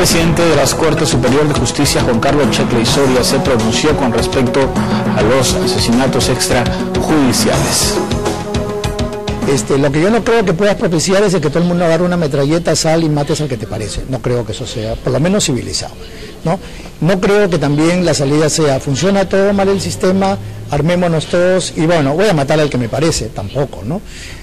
presidente de las Cortes Superior de Justicia, Juan Carlos Checle Soria, se pronunció con respecto a los asesinatos extrajudiciales. Este, lo que yo no creo que puedas propiciar es el que todo el mundo agarre una metralleta, sal y mates al que te parece. No creo que eso sea, por lo menos civilizado. ¿no? no creo que también la salida sea, funciona todo mal el sistema, armémonos todos y bueno, voy a matar al que me parece, tampoco, ¿no?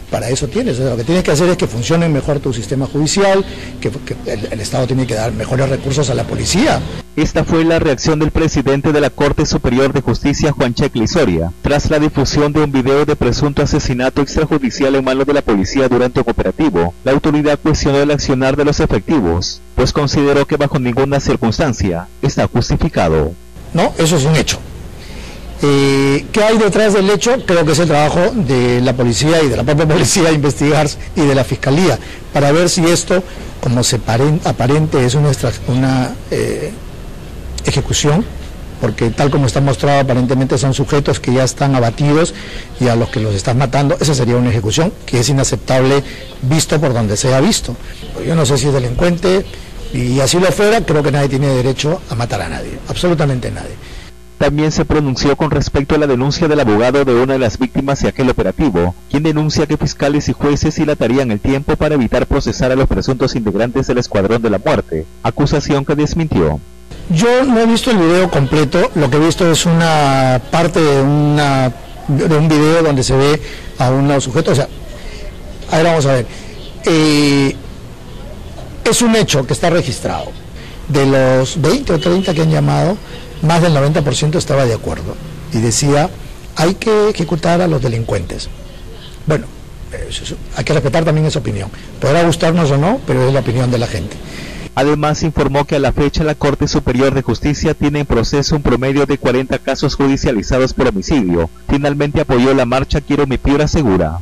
Para eso tienes. lo que tienes que hacer es que funcione mejor tu sistema judicial, que, el, Estado tiene que dar mejores recursos a la policía. Esta fue la reacción del presidente de la Corte Superior de Justicia, Juan Checle Soria, tras la difusión de un video de presunto asesinato extrajudicial en manos de la policía durante un operativo. La autoridad cuestionó el accionar de los efectivos, pues consideró que bajo ninguna circunstancia está justificado. No, eso es un hecho. Eh, ¿Qué hay detrás del hecho? Creo que es el trabajo de la policía y de la propia policía investigar y de la fiscalía para ver si esto, como se aparente, es una, eh, ejecución, porque tal como está mostrado aparentemente son sujetos que ya están abatidos y a los que los están matando, esa sería una ejecución que es inaceptable visto por donde sea visto. Yo no sé si es delincuente y así lo fuera, creo que nadie tiene derecho a matar a nadie, absolutamente nadie. También se pronunció con respecto a la denuncia del abogado de una de las víctimas de aquel operativo, quien denuncia que fiscales y jueces dilatarían el tiempo para evitar procesar a los presuntos integrantes del Escuadrón de la Muerte, acusación que desmintió. Yo no he visto el video completo, lo que he visto es una parte de, una, de un video donde se ve a un sujeto, o sea, a ver, vamos a ver. Eh, es un hecho que está registrado. De los 20 o 30 que han llamado, más del 90% estaba de acuerdo y decía, hay que ejecutar a los delincuentes. Bueno, hay que respetar también esa opinión. Podrá gustarnos o no, pero es la opinión de la gente. Además, informó que a la fecha la Corte Superior de Justicia tiene en proceso un promedio de 40 casos judicializados por homicidio. Finalmente apoyó la marcha Quiero mi piura segura.